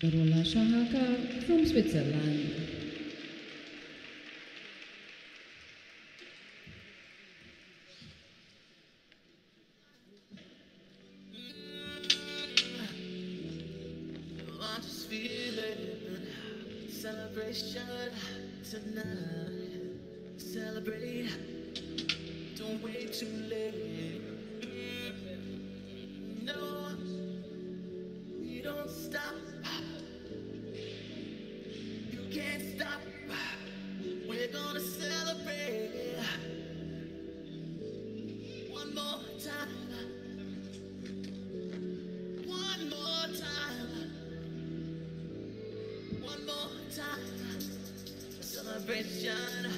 Nurullah Sahaka from Switzerland. I just feel. Celebration tonight. Celebrate. Don't wait too late. No, you don't stop. Celebration.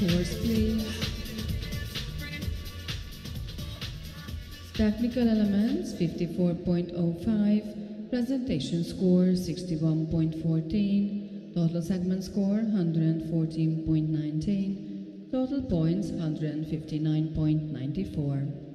Please. Technical elements 54.05, presentation score 61.14, total segment score 114.19, total points 159.94.